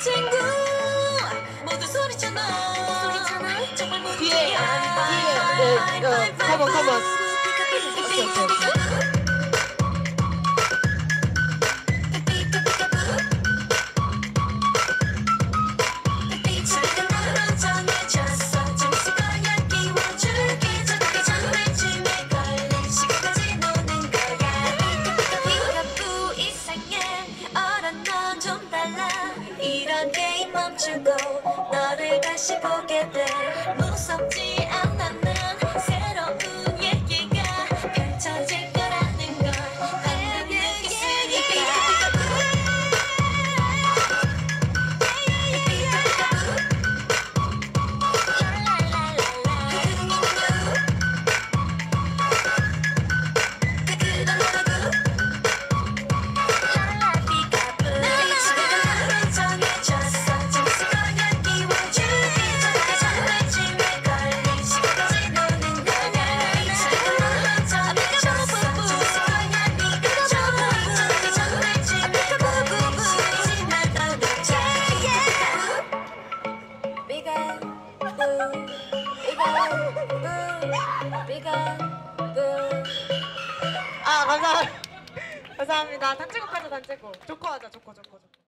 친구 모두 소리쳐놔 소리쳐놔 정말 모두 예. 예. 예. 어, 컴온 컴온 오케이 오케이 이런 게임 멈추고 너를 다시 보게 돼 무섭지 아 감사합니다. 감사합니다. 단체곡 하자 단체곡. 조커 하자 조커 조커